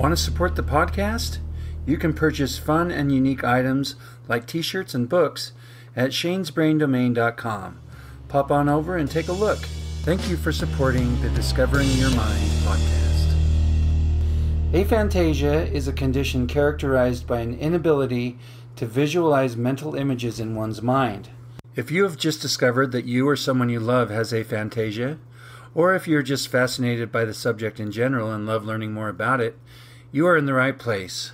Want to support the podcast? You can purchase fun and unique items like t shirts and books at shanesbraindomain.com. Pop on over and take a look. Thank you for supporting the Discovering Your Mind podcast. Aphantasia is a condition characterized by an inability to visualize mental images in one's mind. If you have just discovered that you or someone you love has aphantasia, or if you're just fascinated by the subject in general and love learning more about it, you are in the right place.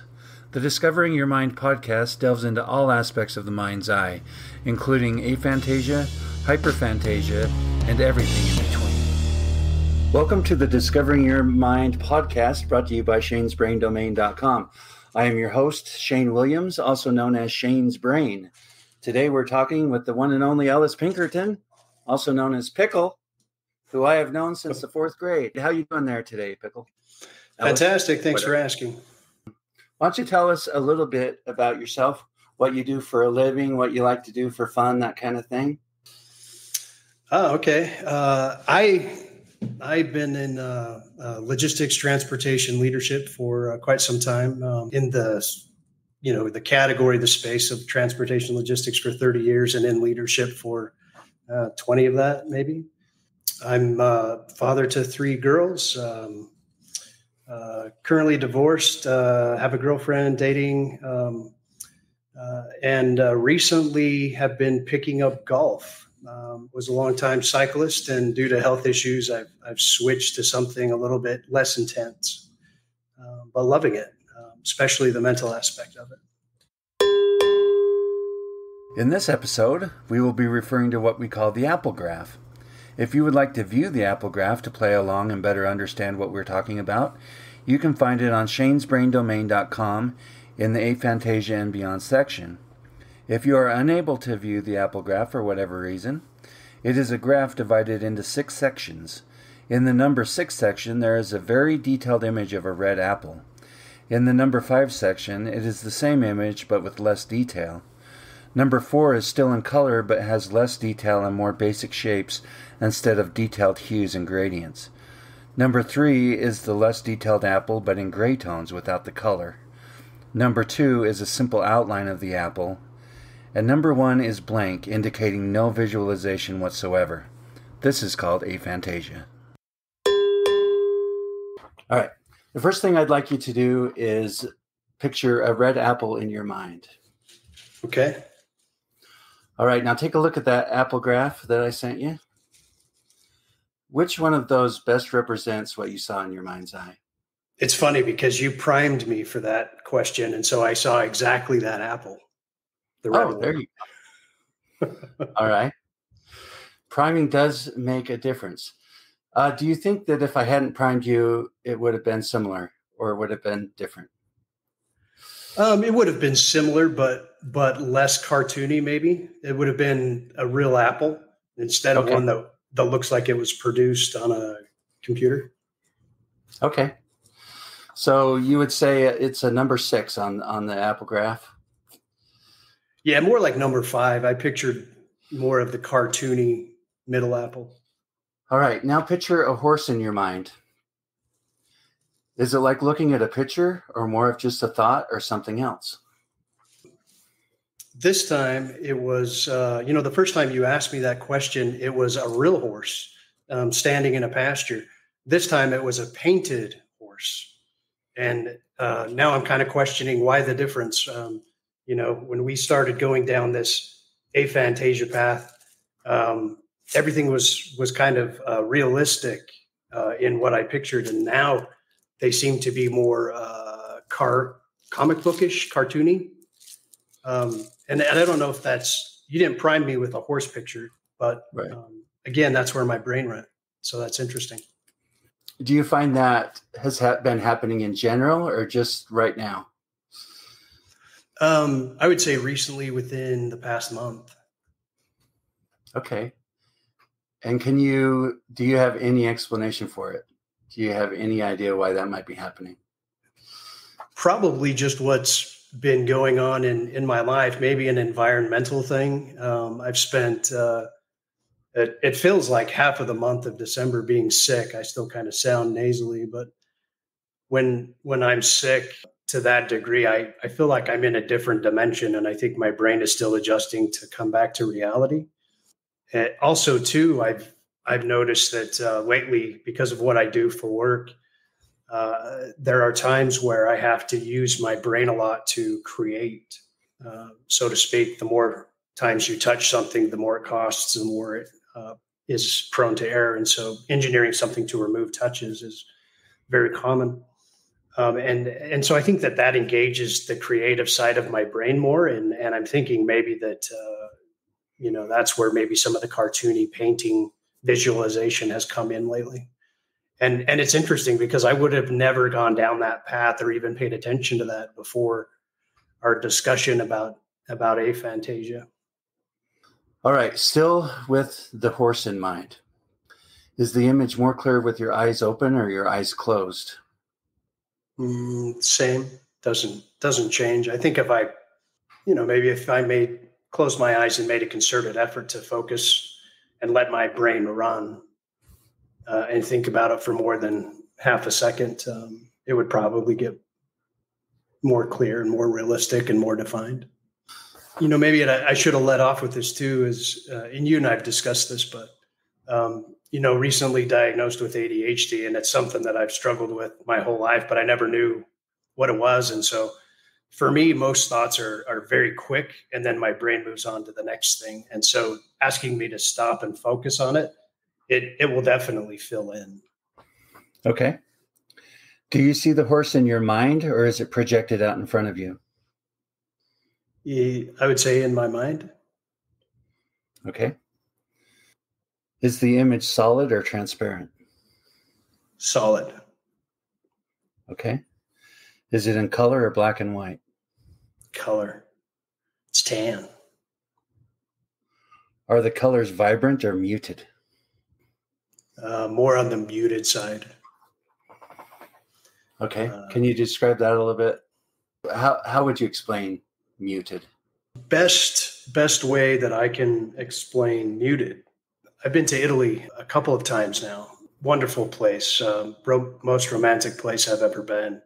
The Discovering Your Mind podcast delves into all aspects of the mind's eye, including aphantasia, hyperphantasia, and everything in between. Welcome to the Discovering Your Mind podcast brought to you by shanesbraindomain.com. I am your host, Shane Williams, also known as Shane's Brain. Today we're talking with the one and only Ellis Pinkerton, also known as Pickle, who I have known since the fourth grade. How you doing there today, Pickle? Ellis? Fantastic. Thanks for asking. Why don't you tell us a little bit about yourself, what you do for a living, what you like to do for fun, that kind of thing? Oh, okay. Uh, I I've been in uh, uh, logistics, transportation, leadership for uh, quite some time um, in the you know the category, the space of transportation logistics for 30 years, and in leadership for uh, 20 of that, maybe. I'm uh, father to three girls. Um, uh, currently divorced. have a girlfriend, dating, um, and recently have been picking up golf um, was a long time cyclist, and due to health issues, I've, I've switched to something a little bit less intense, uh, but loving it, um, especially the mental aspect of it. In this episode, we will be referring to what we call the Apple Graph. If you would like to view the Apple Graph to play along and better understand what we're talking about, you can find it on shanesbraindomain.com in the Aphantasia and Beyond section. If you are unable to view the apple graph for whatever reason, it is a graph divided into six sections. In the number 6 section, there is a very detailed image of a red apple. In the number 5 section, it is the same image but with less detail. Number 4 is still in color but has less detail and more basic shapes instead of detailed hues and gradients. Number 3 is the less detailed apple but in gray tones without the color. Number 2 is a simple outline of the apple, and number one is blank, indicating no visualization whatsoever. This is called aphantasia. All right. The first thing I'd like you to do is picture a red apple in your mind. Okay. All right. Now take a look at that apple graph that I sent you. Which one of those best represents what you saw in your mind's eye? It's funny because you primed me for that question. And so I saw exactly that apple. The red oh, there you go. All right. Priming does make a difference. Uh, do you think that if I hadn't primed you, it would have been similar or would have been different? Um, it would have been similar, but but less cartoony. Maybe it would have been a real apple instead of okay. one that that looks like it was produced on a computer. Okay. So you would say it's a number six on on the Apple graph. Yeah, more like number five. I pictured more of the cartoony middle apple. All right, now picture a horse in your mind. Is it like looking at a picture or more of just a thought or something else? This time it was, uh, you know, the first time you asked me that question, it was a real horse um, standing in a pasture. This time it was a painted horse. And uh, now I'm kind of questioning why the difference. Um, you know, when we started going down this aphantasia path, um, everything was was kind of uh, realistic uh, in what I pictured, and now they seem to be more uh, car comic bookish, cartoony. Um, and, I don't know if that's you didn't prime me with a horse picture, but right. um, again, that's where my brain went. So that's interesting. Do you find that has ha- been happening in general, or just right now? Um, I would say recently within the past month. Okay. And can you do you have any explanation for it? Do you have any idea why that might be happening? Probably just what's been going on in in my life. Maybe an environmental thing. Um, I've spent. Uh, it, it feels like half of the month of December being sick. I still kind of sound nasally, but when when I'm sick to that degree, I, I feel like I'm in a different dimension, and I think my brain is still adjusting to come back to reality. And also, too, I've I've noticed that uh, lately, because of what I do for work, uh, there are times where I have to use my brain a lot to create, uh, so to speak. The more times you touch something, the more it costs, the more it uh, is prone to error. And so, engineering something to remove touches is very common. Um, and and so I think that that engages the creative side of my brain more, and and I'm thinking maybe that uh, you know that's where maybe some of the cartoony painting visualization has come in lately, and and it's interesting because I would have never gone down that path or even paid attention to that before our discussion about about aphantasia. All right, still with the horse in mind, is the image more clear with your eyes open or your eyes closed? Mm, same doesn't doesn't change. I think if I, you know, maybe if I made closed my eyes and made a concerted effort to focus and let my brain run uh, and think about it for more than half a second, um, it would probably get more clear and more realistic and more defined. You know, maybe I, should have let off with this too. Is uh, and you and I've discussed this, but um, you know, recently diagnosed with ADHD, and it's something that I've struggled with my whole life, but I never knew what it was. And so for me, most thoughts are, are very quick, and then my brain moves on to the next thing. And so asking me to stop and focus on it, it, it will definitely fill in. Okay. Do you see the horse in your mind, or is it projected out in front of you? I would say in my mind. Okay. Is the image solid or transparent? Solid. Okay. Is it in color or black and white? Color. It's tan. Are the colors vibrant or muted? Uh, more on the muted side. Okay. Uh, Can you describe that a little bit? How how would you explain muted? Best best way that I can explain muted I've been to Italy a couple of times now. Wonderful place, um, ro- most romantic place I've ever been.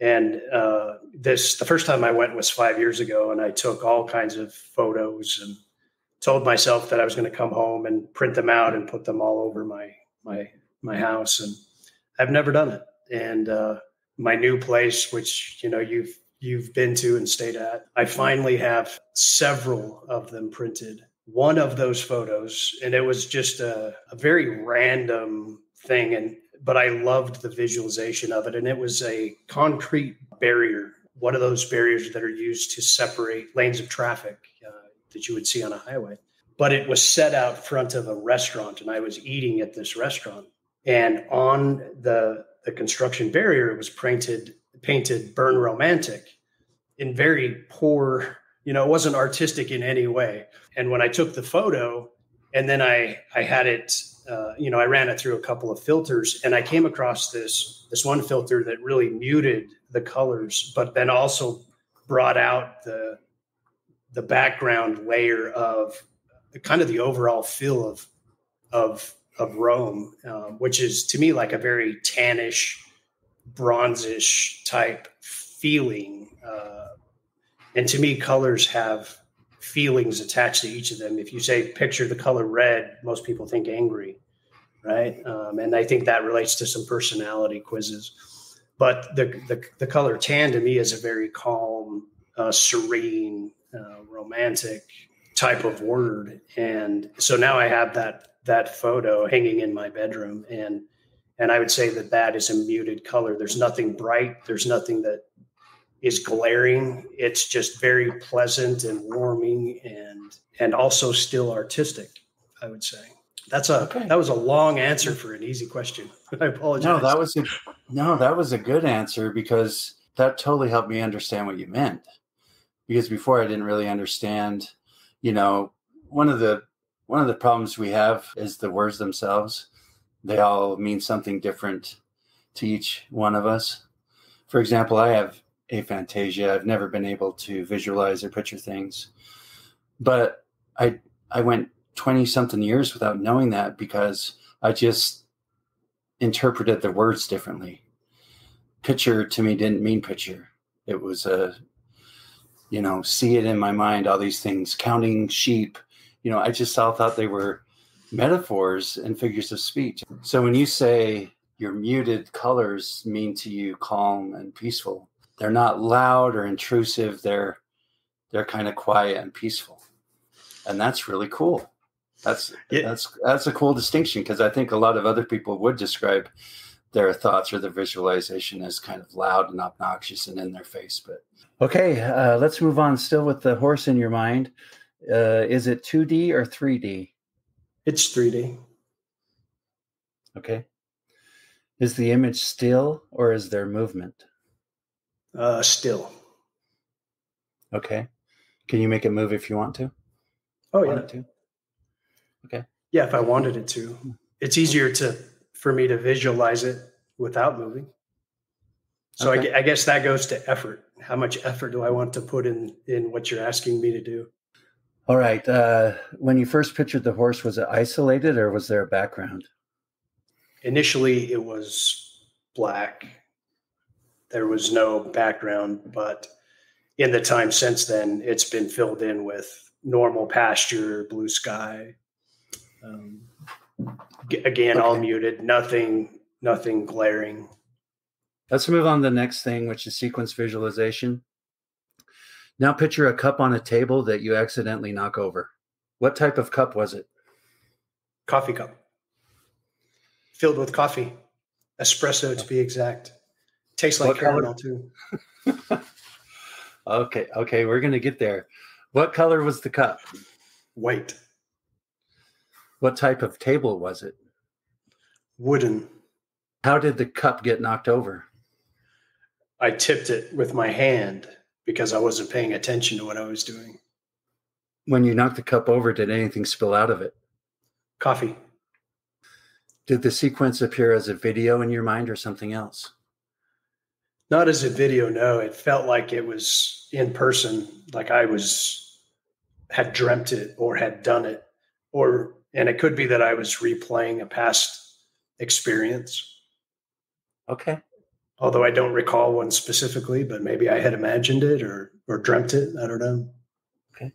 And uh, this, the first time I went was five years ago, and I took all kinds of photos and told myself that I was going to come home and print them out and put them all over my my my house. And I've never done it. And uh, my new place, which you know you've you've been to and stayed at, I finally have several of them printed one of those photos, and it was just a, a very random thing. And but I loved the visualization of it, and it was a concrete barrier, one of those barriers that are used to separate lanes of traffic uh, that you would see on a highway. But it was set out front of a restaurant, and I was eating at this restaurant. And on the the construction barrier, it was painted painted "Burn Romantic" in very poor you know, it wasn't artistic in any way. And when I took the photo and then I, I had it, uh, you know, I ran it through a couple of filters and I came across this, this one filter that really muted the colors, but then also brought out the, the background layer of kind of the overall feel of, of, of Rome, uh, which is to me like a very tannish, bronzish type feeling. Uh, and to me, colors have feelings attached to each of them. If you say picture the color red, most people think angry, right? Um, and I think that relates to some personality quizzes. But the, the, the color tan to me is a very calm, uh, serene, uh, romantic type of word. And so now I have that that photo hanging in my bedroom, and and I would say that that is a muted color. There's nothing bright. There's nothing that is glaring. It's just very pleasant and warming and and also still artistic, I would say. That's a okay. that was a long answer for an easy question. I apologize. No, that was a no, that was a good answer because that totally helped me understand what you meant. Because before I didn't really understand, you know, one of the one of the problems we have is the words themselves. They all mean something different to each one of us. For example, I have aphantasia. I've never been able to visualize or picture things. But I I went 20 something years without knowing that because I just interpreted the words differently. picture to me didn't mean picture. It was a, you know, see it in my mind, all these things, counting sheep. You know, I just all thought they were metaphors and figures of speech. So when you say your muted colors mean to you calm and peaceful, they're not loud or intrusive. They're they're kind of quiet and peaceful, and that's really cool. That's yeah. that's that's a cool distinction because I think a lot of other people would describe their thoughts or their visualization is kind of loud and obnoxious and in their face. But okay, uh, let's move on. Still with the horse in your mind, uh, is it 2D or 3D? It's 3D. Okay. Is the image still or is there movement? Uh, still. Okay. Can you make it move if you want to? Oh want yeah. To? Okay. Yeah, if I wanted it to. It's easier to for me to visualize it without moving. So okay. I, I, guess that goes to effort. How much effort do I want to put in in what you're asking me to do? All right. Uh, when you first pictured the horse, was it isolated or was there a background? Initially, it was black. There was no background, but in the time since then, it's been filled in with normal pasture, blue sky. Um, again, okay. all muted, nothing, nothing glaring. Let's move on to the next thing, which is sequence visualization. Now picture a cup on a table that you accidentally knock over. What type of cup was it? Coffee cup. Filled with coffee. Espresso to be exact. Tastes like what caramel color? too. Okay, okay, we're gonna get there. What color was the cup? White. What type of table was it? Wooden. How did the cup get knocked over? I tipped it with my hand because I wasn't paying attention to what I was doing. When you knocked the cup over, did anything spill out of it? Coffee. Did the sequence appear as a video in your mind or something else? Not as a video, no. It felt like it was in person, like I was had dreamt it or had done it, or and it could be that I was replaying a past experience. Okay. Although I don't recall one specifically, but maybe I had imagined it or or dreamt it. I don't know. Okay.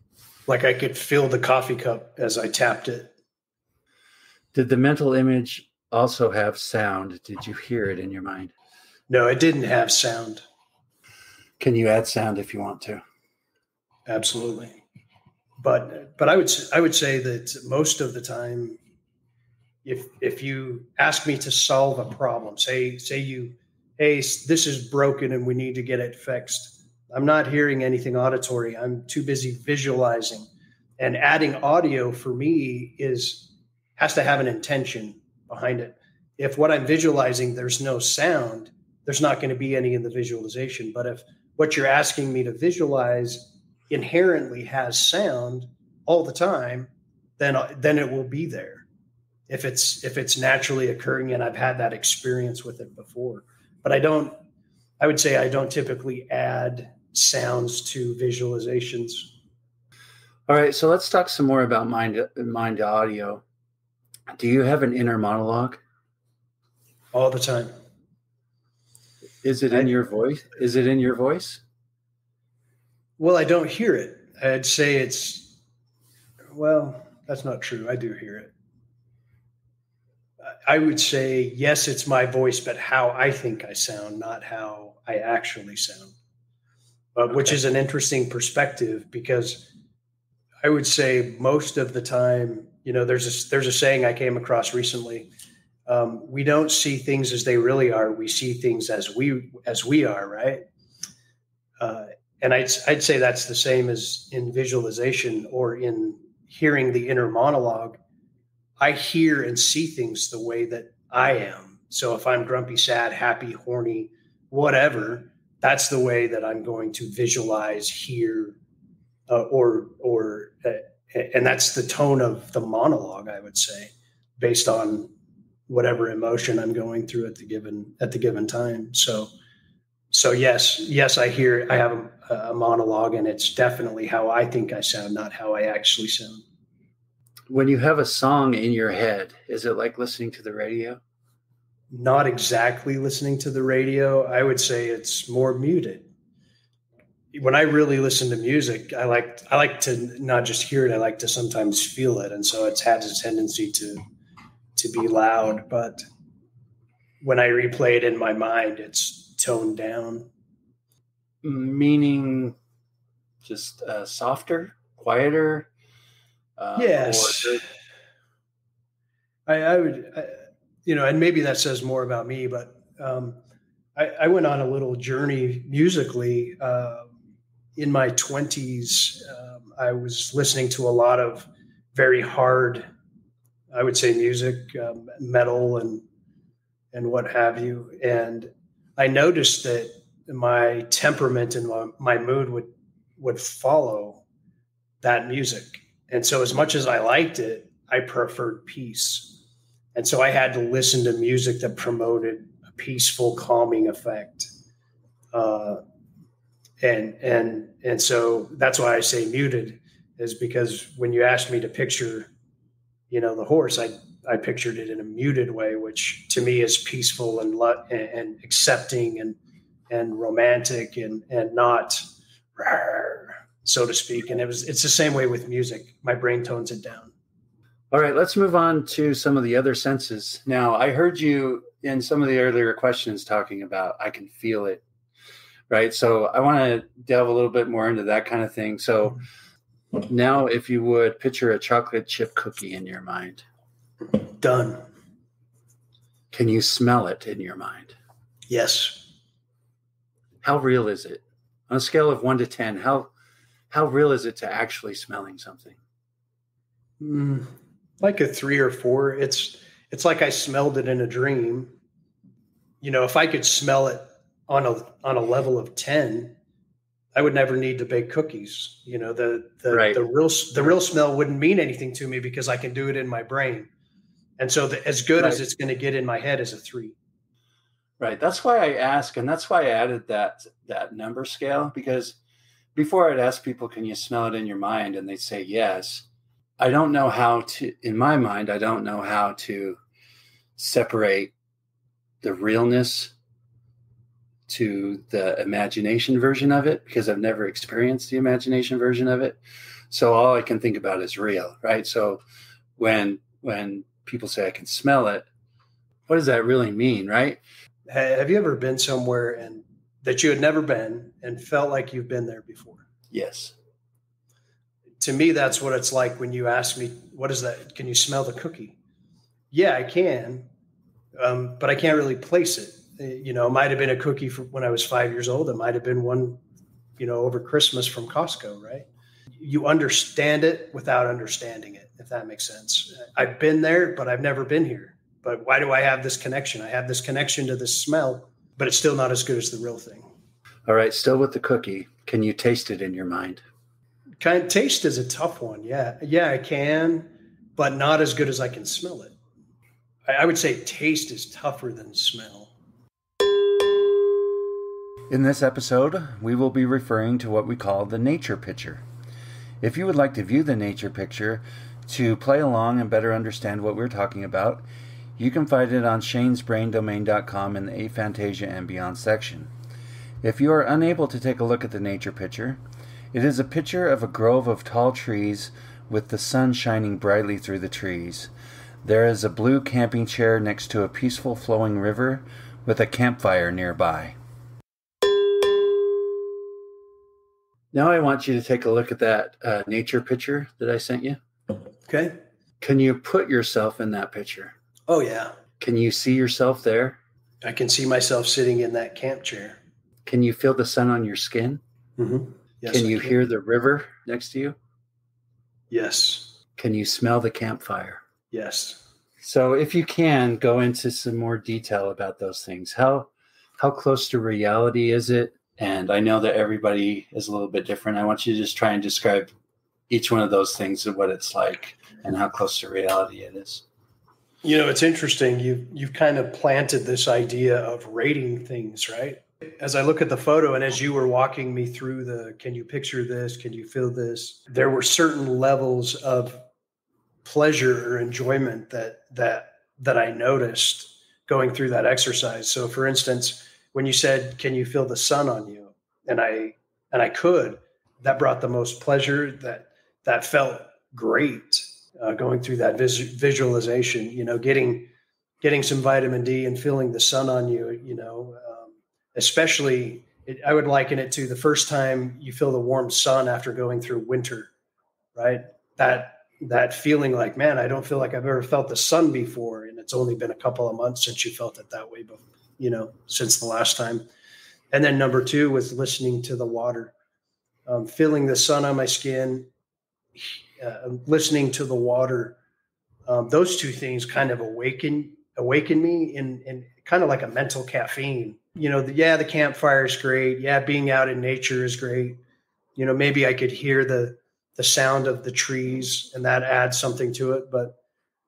Like I could feel the coffee cup as I tapped it. Did the mental image also have sound? Did you hear it in your mind? No, it didn't have sound. Can you add sound if you want to? Absolutely. But but I would I would say that most of the time, if if you ask me to solve a problem, say say you, hey, this is broken and we need to get it fixed. I'm not hearing anything auditory. I'm too busy visualizing, and adding audio for me is has to have an intention behind it. If what I'm visualizing there's no sound, there's not going to be any in the visualization. But if what you're asking me to visualize inherently has sound all the time, then uh, then it will be there. If it's if it's naturally occurring and I've had that experience with it before. But I don't I would say I don't typically add sounds to visualizations. All right, so let's talk some more about mind mind audio. Do you have an inner monologue? All the time. Is it in your voice? Is it in your voice? Well, I don't hear it. I'd say it's, well, that's not true. I do hear it. I would say, yes, it's my voice, but how I think I sound, not how I actually sound. Uh, okay. Which is an interesting perspective because I would say most of the time, you know, there's a, there's a saying I came across recently um, we don't see things as they really are. We see things as we as we are, right? And I'd I'd say that's the same as in visualization or in hearing the inner monologue. I hear and see things the way that I am. So if I'm grumpy, sad, happy, horny, whatever, that's the way that I'm going to visualize, hear, uh, or or uh, and that's the tone of the monologue. I would say, based on whatever emotion I'm going through at the given at the given time. So, so yes, yes, I hear I have a, a monologue, and it's definitely how I think I sound, not how I actually sound. When you have a song in your head, is it like listening to the radio? not exactly listening to the radio. I would say it's more muted. When I really listen to music, I like I like to not just hear it, I like to sometimes feel it. And so it's had a tendency to to be loud, but when I replay it in my mind, it's toned down. Meaning just uh, softer, quieter. Uh, yes. I, I, would, I, you know, and maybe that says more about me, but um, I, I, went on a little journey musically. Uh, in my 20s, um, I was listening to a lot of very hard, I would say, music, um, metal, and and what have you. And I noticed that my temperament and my, my mood would would follow that music. And so, as much as I liked it, I preferred peace. And so, I had to listen to music that promoted a peaceful, calming effect. Uh, and and and so that's why I say muted is because when you asked me to picture, you know, the horse, I I pictured it in a muted way, which to me is peaceful and and accepting and and romantic and and not so to speak. And it was it's the same way with music. My brain tones it down. All right, let's move on to some of the other senses. Now, I heard you in some of the earlier questions talking about I can feel it. Right. So I want to delve a little bit more into that kind of thing. So now if you would picture a chocolate chip cookie in your mind. Done. Can you smell it in your mind? Yes. How real is it? On a scale of one to 10, how, how real is it to actually smelling something? Mm, like a three or four. It's, it's like I smelled it in a dream. You know, if I could smell it on a, on a level of 10, I would never need to bake cookies. You know, the the, right. the real the real smell wouldn't mean anything to me because I can do it in my brain. And so, the, as good right. as it's going to get in my head is a three. Right. That's why I ask, and that's why I added that that number scale because before I'd ask people, "Can you smell it in your mind?" and they'd say yes. I don't know how to. In my mind, I don't know how to separate the realness to the imagination version of it because I've never experienced the imagination version of it. So all I can think about is real, right? So when when people say I can smell it, what does that really mean, right? Have you ever been somewhere and that you had never been and felt like you've been there before? Yes. To me, that's what it's like when you ask me, "What is that? Can you smell the cookie?" Yeah, I can, um, but I can't really place it. You know, it might have been a cookie from when I was five years old. It might have been one, you know, over Christmas from Costco, right? You understand it without understanding it if that makes sense. I've been there, but I've never been here. But why do I have this connection? I have this connection to the smell, but it's still not as good as the real thing. All right, still with the cookie. Can you taste it in your mind? Kind of, taste is a tough one. Yeah, yeah, I can, but not as good as I can smell it. I, I would say taste is tougher than smell. In this episode, we will be referring to what we call the nature picture. If you would like to view the nature picture, to play along and better understand what we're talking about, you can find it on shanesbraindomain.com in the Aphantasia and Beyond section. If you are unable to take a look at the nature picture, it is a picture of a grove of tall trees with the sun shining brightly through the trees. There is a blue camping chair next to a peaceful flowing river with a campfire nearby. Now I want you to take a look at that uh, nature picture that I sent you. Okay. Can you put yourself in that picture? Oh, yeah. Can you see yourself there? I can see myself sitting in that camp chair. Can you feel the sun on your skin? Mm-hmm. Yes, can you can. hear the river next to you? Yes. Can you smell the campfire? Yes. So if you can go into some more detail about those things. How how close to reality is it? And I know that everybody is a little bit different. I want you to just try and describe each one of those things and what it's like and how close to reality it is. You know, it's interesting. You you've kind of planted this idea of rating things, right? As I look at the photo and as you were walking me through the can you picture this? Can you feel this? There were certain levels of pleasure or enjoyment that that that I noticed going through that exercise. So, for instance, when you said, "Can you feel the sun on you?" and I and I could, that brought the most pleasure. That that felt great uh, going through that vis- visualization. You know, getting getting some vitamin D and feeling the sun on you. You know, um, especially it, I would liken it to the first time you feel the warm sun after going through winter, right? That that feeling like, man, I don't feel like I've ever felt the sun before, and it's only been a couple of months since you felt it that way, but you know, since the last time. And then number two was listening to the water, um, feeling the sun on my skin, uh, listening to the water. Um, those two things kind of awaken awaken me in in kind of like a mental caffeine. You know, the, yeah, the campfire is great. Yeah, being out in nature is great. You know, maybe I could hear the the sound of the trees and that adds something to it. But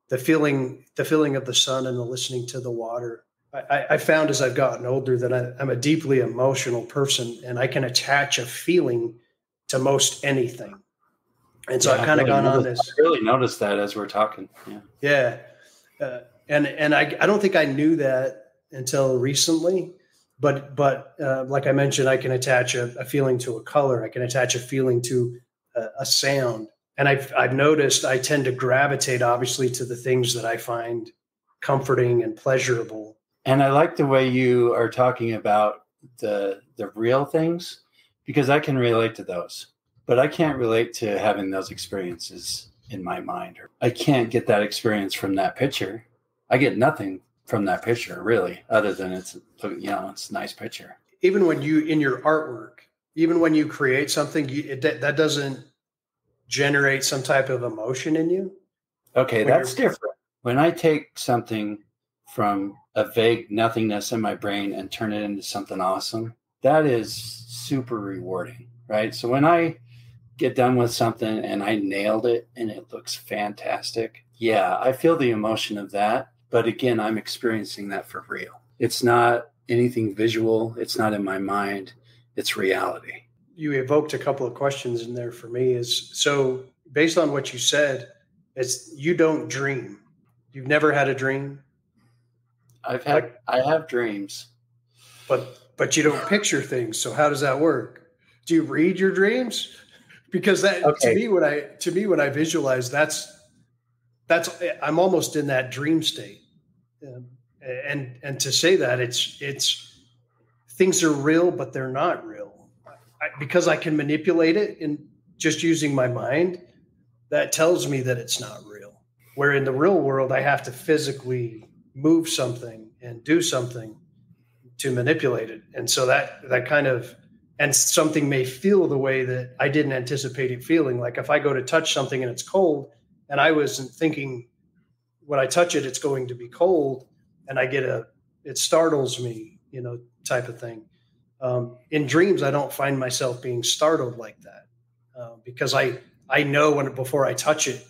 the feeling the feeling of the sun and the listening to the water. I, I found as I've gotten older that I, I'm a deeply emotional person and I can attach a feeling to most anything. And so yeah, I've kind of really gone noticed, on this. I really noticed that as we're talking. Yeah. Yeah. Uh, and and I, I don't think I knew that until recently. But but uh, like I mentioned, I can attach a, a, feeling to a color. I can attach a feeling to a, a sound. And I've I've noticed I tend to gravitate obviously to the things that I find comforting and pleasurable. And I like the way you are talking about the the real things because I can relate to those, but I can't relate to having those experiences in my mind. I can't get that experience from that picture. I get nothing from that picture really, other than it's you know it's a nice picture. Even when you in your artwork, even when you create something, you, it, that doesn't generate some type of emotion in you. Okay, that's different. When I take something from a vague nothingness in my brain and turn it into something awesome, that is super rewarding, right? So when I get done with something and I nailed it and it looks fantastic, yeah, I feel the emotion of that. But again, I'm experiencing that for real. It's not anything visual, it's not in my mind, it's reality. You evoked a couple of questions in there for me is so based on what you said, it's you don't dream. You've never had a dream? I've had like, I have dreams. But but you don't picture things. So how does that work? Do you read your dreams? Because that okay. to me when I to me when I visualize that's that's I'm almost in that dream state. Um, and and to say that it's it's things are real but they're not real I, because i can manipulate it in just using my mind that tells me that it's not real where in the real world i have to physically move something and do something to manipulate it and so that that kind of and something may feel the way that i didn't anticipate it feeling like if i go to touch something and it's cold and i wasn't thinking when I touch it, it's going to be cold, and I get a it startles me, you know, type of thing. Um, in dreams, I don't find myself being startled like that uh, because I I know when before I touch it,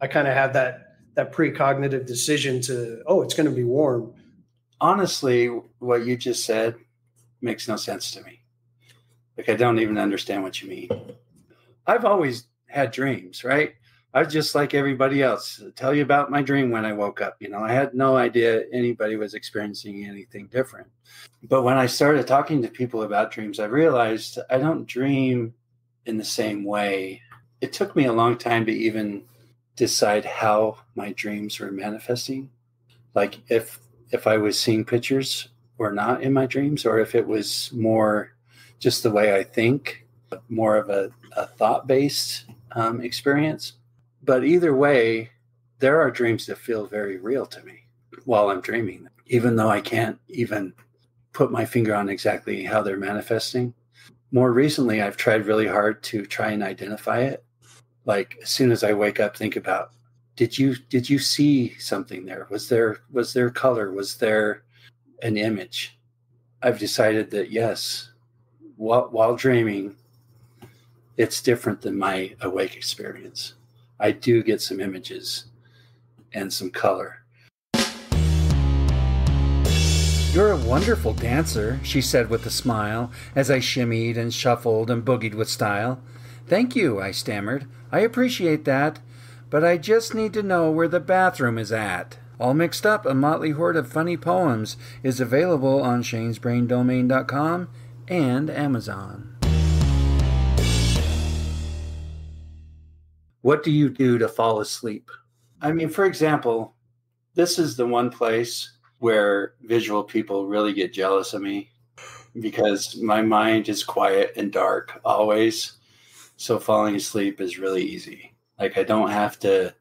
I kind of have that that precognitive decision to oh, it's going to be warm. Honestly, what you just said makes no sense to me. Like I don't even understand what you mean. I've always had dreams, right? I was just like everybody else. Tell you about my dream when I woke up. You know, I had no idea anybody was experiencing anything different. But when I started talking to people about dreams, I realized I don't dream in the same way. It took me a long time to even decide how my dreams were manifesting. Like if if I was seeing pictures or not in my dreams, or if it was more just the way I think, more of a, a thought based um, experience. But either way, there are dreams that feel very real to me while I'm dreaming, even though I can't even put my finger on exactly how they're manifesting. More recently, I've tried really hard to try and identify it. Like as soon as I wake up, think about did you did you see something there? Was there was there color? Was there an image? I've decided that yes, while, while dreaming, it's different than my awake experience. I do get some images and some color. You're a wonderful dancer, she said with a smile, as I shimmied and shuffled and boogied with style. Thank you, I stammered. I appreciate that, but I just need to know where the bathroom is at. All Mixed Up, a motley horde of funny poems, is available on shanesbraindomain.com and Amazon. What do you do to fall asleep? I mean, for example, this is the one place where visual people really get jealous of me because my mind is quiet and dark always. So falling asleep is really easy. Like I don't have to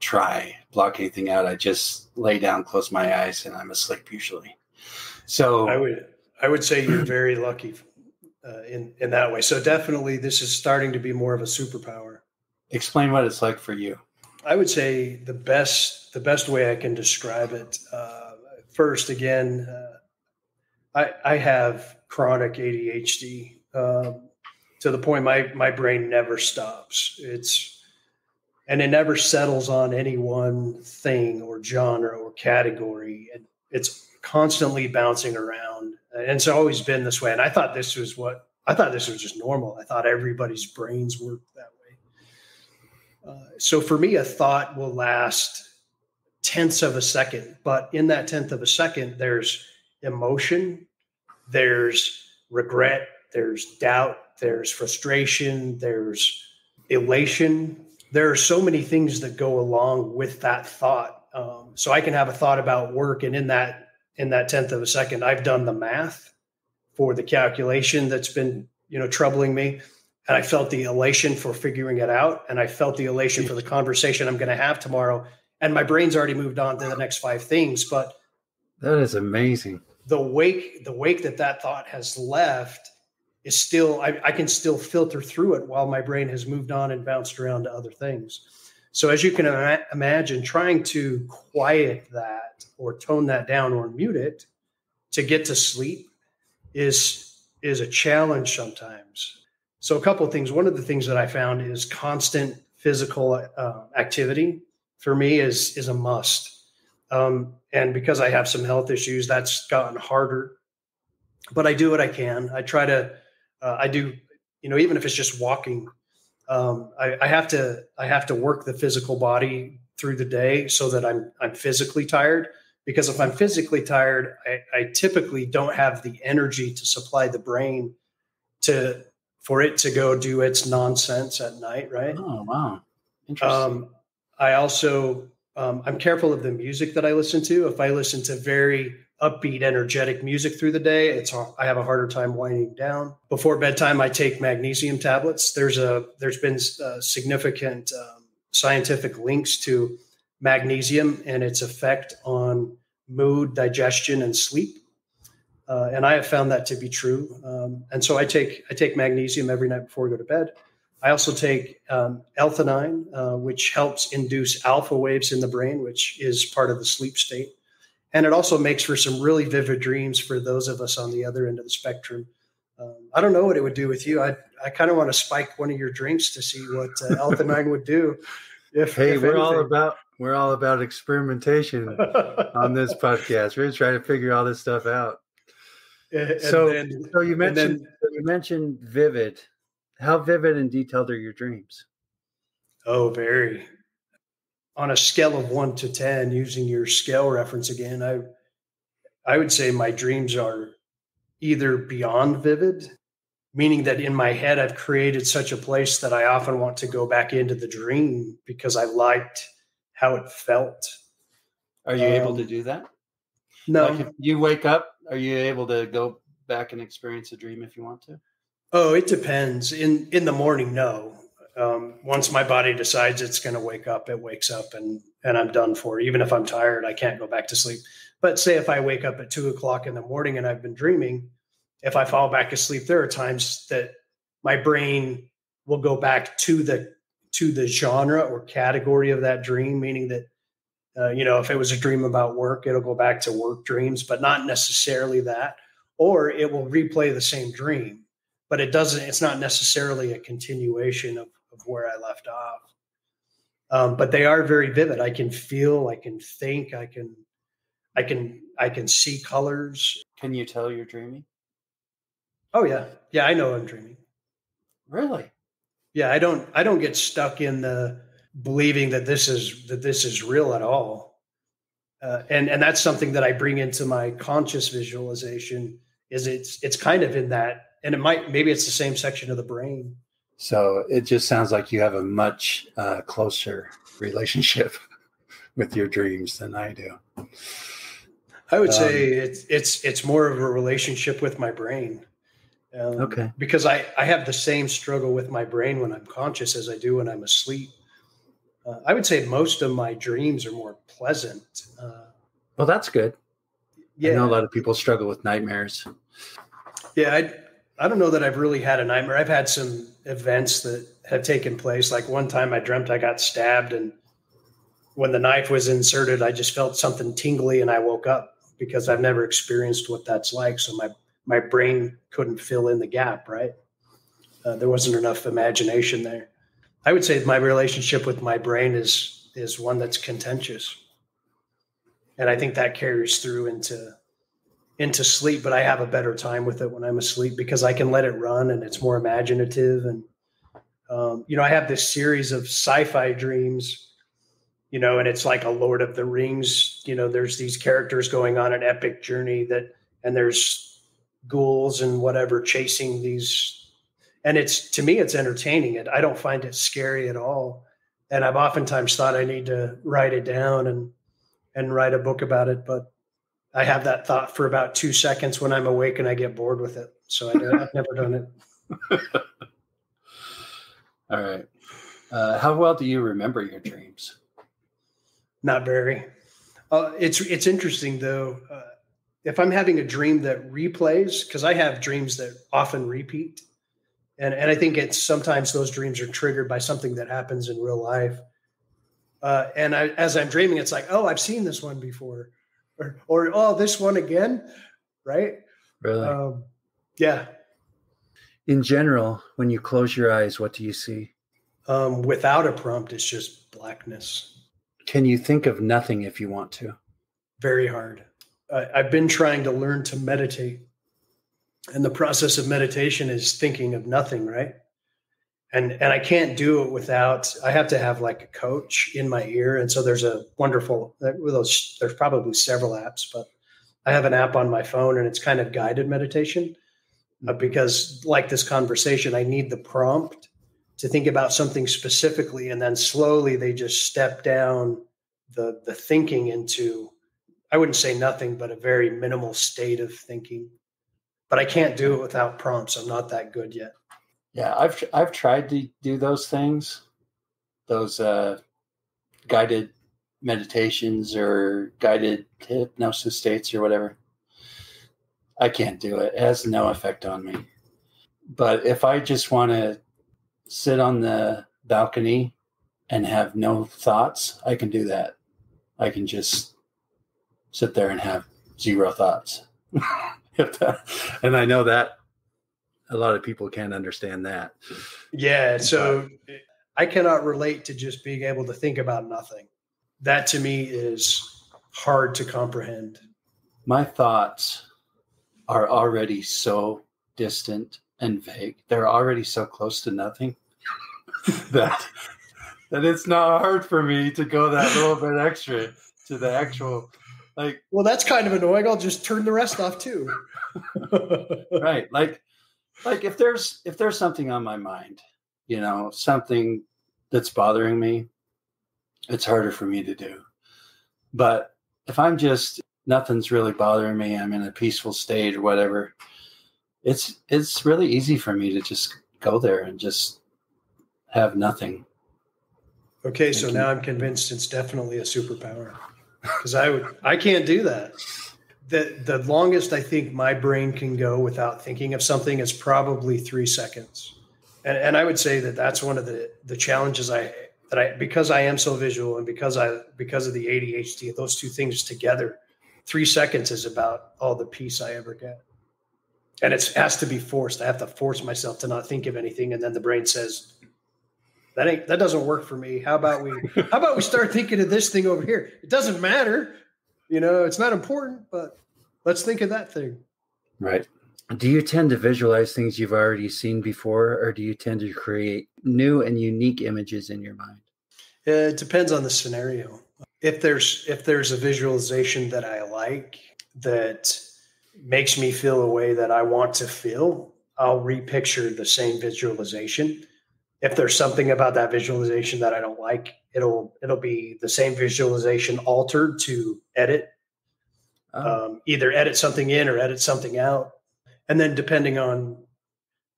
try block anything out. I just lay down, close my eyes, and I'm asleep usually. So I would I would say you're very lucky uh, in in that way. So definitely, this is starting to be more of a superpower. Explain what it's like for you. I would say the best the best way I can describe it. Uh, first, again, uh, I I have chronic ADHD um, to the point my my brain never stops. It's and it never settles on any one thing or genre or category. It's constantly bouncing around. And it's always been this way. And I thought this was what I thought this was just normal. I thought everybody's brains work that way. Uh, so for me, a thought will last tenths of a second, but in that tenth of a second, there's emotion, there's regret, there's doubt, there's frustration, there's elation, there are so many things that go along with that thought. Um, so I can have a thought about work, and in that in that tenth of a second, I've done the math for the calculation that's been you know troubling me, and I felt the elation for figuring it out, and I felt the elation for the conversation I'm going to have tomorrow, and my brain's already moved on to the next five things. But that is amazing. The wake, the wake that that thought has left is still I, I, can still filter through it while my brain has moved on and bounced around to other things so as you can ima- imagine trying to quiet that or tone that down or mute it to get to sleep is is a challenge sometimes. So a couple of things. One of the things that i found is constant physical uh, activity for me is is a must. Um, and because i have some health issues that's gotten harder. But i do what i can. I try to uh, I do, you know, even if it's just walking, um, I, I, have to I have to work the physical body through the day so that I'm I'm physically tired. Because if I'm physically tired, I, I typically don't have the energy to supply the brain to for it to go do its nonsense at night. Right? Oh wow, interesting. Um, I also um, I'm careful of the music that I listen to. If I listen to very upbeat, energetic music through the day, it's I have a harder time winding down. Before bedtime, I take magnesium tablets. There's a there's been uh, significant um, scientific links to magnesium and its effect on mood, digestion, and sleep. Uh, and I have found that to be true. Um, and so I take I take magnesium every night before I go to bed. I also take um, L-theanine, uh, which helps induce alpha waves in the brain, which is part of the sleep state and it also makes for some really vivid dreams for those of us on the other end of the spectrum. Um, I don't know what it would do with you. I I kind of want to spike one of your drinks to see what uh, L-theanine would do. If, hey, if we're anything. all about we're all about experimentation on this podcast. We're trying to figure all this stuff out. And, so, then, so you mentioned then, you mentioned vivid. How vivid and detailed are your dreams? Oh, very on a scale of one to 10, using your scale reference again, I, I would say my dreams are either beyond vivid, meaning that in my head, I've created such a place that I often want to go back into the dream because I liked how it felt. Are you um, able to do that? No. Like if you wake up, are you able to go back and experience a dream if you want to? Oh, it depends. In in the morning, no um, once my body decides it's going to wake up, it wakes up and and I'm done for. Even if I'm tired, I can't go back to sleep. But say if I wake up at two o'clock in the morning and I've been dreaming, if I fall back asleep, there are times that my brain will go back to the to the genre or category of that dream, meaning that uh, you know if it was a dream about work, it'll go back to work dreams, but not necessarily that. Or it will replay the same dream, but it doesn't. It's not necessarily a continuation of of where I left off. Um, but they are very vivid. I can feel, I can think, I can, I can, I can see colors. Can you tell you're dreaming? Oh yeah, yeah. I know I'm dreaming. Really? Yeah, I don't. I don't get stuck in the believing that this is that this is real at all. uh, and and that's something that I bring into my conscious visualization. Is it's it's kind of in that, and it might maybe it's the same section of the brain. So it just sounds like you have a much uh, closer relationship with your dreams than I do. I would um, say it's it's it's more of a relationship with my brain. Um, okay. Because I I have the same struggle with my brain when I'm conscious as I do when I'm asleep. Uh, I would say most of my dreams are more pleasant. Uh, well, that's good. Yeah, I know a lot of people struggle with nightmares. Yeah, I I don't know that I've really had a nightmare. I've had some events that have taken place. Like one time, I dreamt I got stabbed, and when the knife was inserted, I just felt something tingly, and I woke up because I've never experienced what that's like. So my my brain couldn't fill in the gap. Right, uh, there wasn't enough imagination there. I would say my relationship with my brain is is one that's contentious, and I think that carries through into into sleep. But I have a better time with it when I'm asleep because I can let it run and it's more imaginative. And um, you know, I have this series of sci-fi dreams. You know, and it's like a Lord of the Rings. You know, there's these characters going on an epic journey that, and there's ghouls and whatever chasing these and it's to me it's entertaining it i don't find it scary at all and i've oftentimes thought i need to write it down and and write a book about it but i have that thought for about two seconds when i'm awake and i get bored with it. So I, have never done it. All right. Uh, how well do you remember your dreams? Not very. Uh, it's it's interesting though uh, if i'm having a dream that replays because i have dreams that often repeat. And and I think it's sometimes those dreams are triggered by something that happens in real life. Uh, and I, as I'm dreaming, it's like, oh, I've seen this one before, or or oh, this one again, right? Really? Um, yeah. In general, when you close your eyes, what do you see? Um, without a prompt, it's just blackness. Can you think of nothing if you want to? Very hard. I, I've been trying to learn to meditate and the process of meditation is thinking of nothing right and and i can't do it without i have to have like a coach in my ear. And so there's a wonderful those there's probably several apps but i have an app on my phone and it's kind of guided meditation. Uh, because like this conversation i need the prompt to think about something specifically. And then slowly they just step down the the thinking into i wouldn't say nothing but a very minimal state of thinking. But I can't do it without prompts. I'm not that good yet. Yeah, I've I've tried to do those things, those uh, guided meditations or guided hypnosis states or whatever. I can't do it. It has no effect on me. But if I just want to sit on the balcony and have no thoughts, I can do that. I can just sit there and have zero thoughts. and I know that a lot of people can't understand that. Yeah. So I cannot relate to just being able to think about nothing. That to me is hard to comprehend. My thoughts are already so distant and vague. They're already so close to nothing that that it's not hard for me to go that little bit extra to the actual like, well, that's kind of annoying. I'll just turn the rest off too. right. Like, like if there's if there's something on my mind, you know, something that's bothering me, it's harder for me to do. But if I'm just nothing's really bothering me, I'm in a peaceful state or whatever, it's it's really easy for me to just go there and just have nothing. Okay, so now I'm convinced it's definitely a superpower because I would I can't do that. The the longest I think my brain can go without thinking of something is probably three seconds, and and I would say that that's one of the the challenges I that I because I am so visual and because I because of the ADHD those two things together, three seconds is about all the peace I ever get, and it has to be forced. I have to force myself to not think of anything, and then the brain says, that ain't that doesn't work for me. How about we how about we start thinking of this thing over here? It doesn't matter. You know, it's not important, but let's think of that thing. Right. Do you tend to visualize things you've already seen before, or do you tend to create new and unique images in your mind? Uh, it depends on the scenario. If there's if there's a visualization that I like that makes me feel a way that I want to feel, I'll repicture the same visualization. If there's something about that visualization that I don't like, it'll it'll be the same visualization altered to edit. Oh. Um, either edit something in or edit something out. And then depending on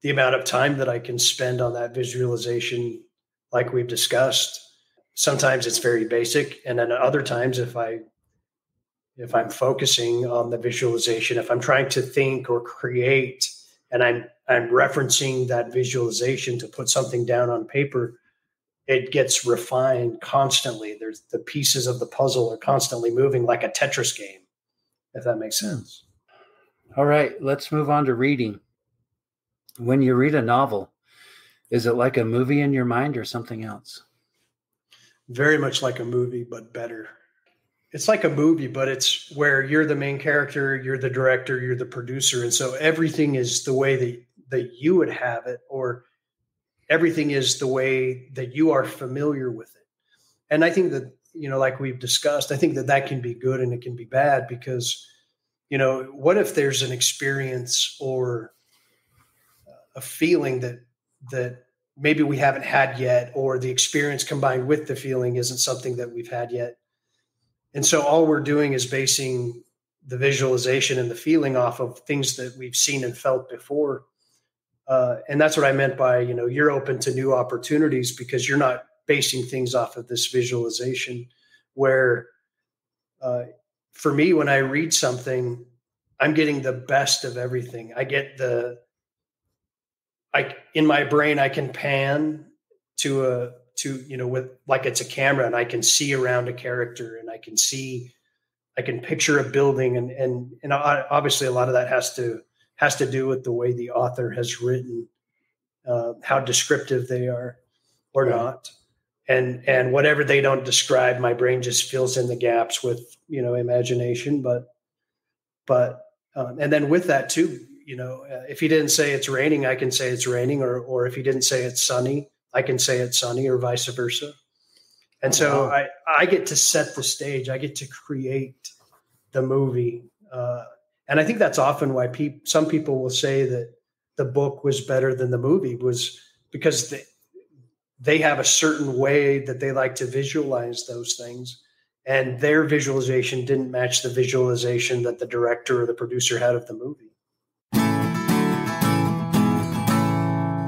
the amount of time that I can spend on that visualization, like we've discussed, sometimes it's very basic. And then other times if I if I'm focusing on the visualization, if I'm trying to think or create and I'm I'm referencing that visualization to put something down on paper, it gets refined constantly. There's the pieces of the puzzle are constantly moving like a Tetris game, if that makes sense. All right, let's move on to reading. When you read a novel, is it like a movie in your mind or something else? Very much like a movie, but better it's like a movie, but it's where you're the main character, you're the director, you're the producer, and so everything is the way that that you would have it, or everything is the way that you are familiar with it. And I think that you know, like we've discussed, I think that that can be good and it can be bad because you know, what if there's an experience or a feeling that that maybe we haven't had yet, or the experience combined with the feeling isn't something that we've had yet and so all we're doing is basing the visualization and the feeling off of things that we've seen and felt before. Uh, and that's what I meant by, you know, you're open to new opportunities because you're not basing things off of this visualization. Where uh, for me, when I read something, I'm getting the best of everything. I get the, I in my brain, I can pan to a to you know with like it's a camera and i can see around a character and i can see i can picture a building and and and obviously a lot of that has to has to do with the way the author has written uh, how descriptive they are or right. not and and whatever they don't describe my brain just fills in the gaps with you know imagination but but um, and then with that too you know uh, if he didn't say it's raining i can say it's raining or or if he didn't say it's sunny I can say it's sunny or vice versa. And oh, so. I, I get to set the stage. I get to create the movie. Uh, and I think that's often why pe- some people will say that the book was better than the movie was because they, they have a certain way that they like to visualize those things. And their visualization didn't match the visualization that the director or the producer had of the movie.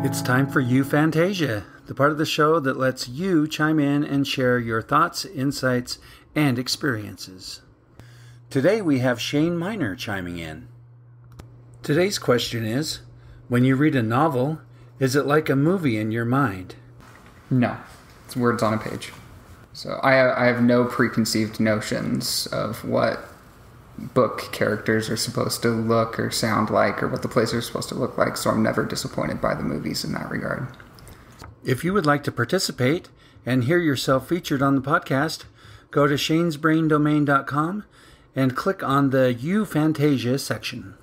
It's time for YouPhantasia, the part of the show that lets you chime in and share your thoughts, insights, and experiences. Today we have Shane Miner chiming in. Today's question is When you read a novel, is it like a movie in your mind? No, it's words on a page. So I, I have no preconceived notions of what book characters are supposed to look or sound like or what the places are supposed to look like, so I'm never disappointed by the movies in that regard. If you would like to participate and hear yourself featured on the podcast, go to shanesbraindomain.com and click on the YouPhantasia section.